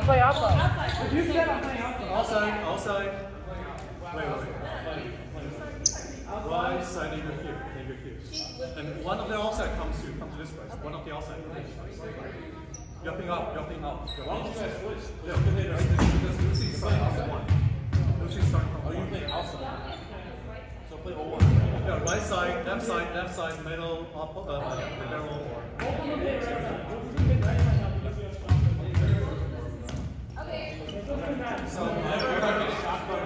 I play outside. You said I'm playing outside. Outside, outside. Wait, wait, wait. Right side neighbor here, neighbor here. And one of the outside comes to come to this place. One of the outside comes to this place. Jumping up, jumping up. Why don't you guys switch? Yeah, because because Lucy's starting from one. Lucy's starting from one. Oh, you play outside. So play O one. Yeah, right side, left side, left side, middle, up, uh, middle, or. I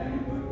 Oh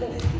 Hey,